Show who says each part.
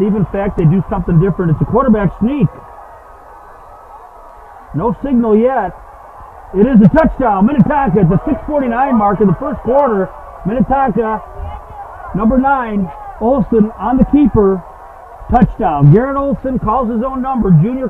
Speaker 1: Even fact they do something different. It's a quarterback sneak. No signal yet. It is a touchdown. Minnetonka at the 649 mark in the first quarter. Minnetonka, number nine, Olson on the keeper. Touchdown. Garrett Olson calls his own number. Junior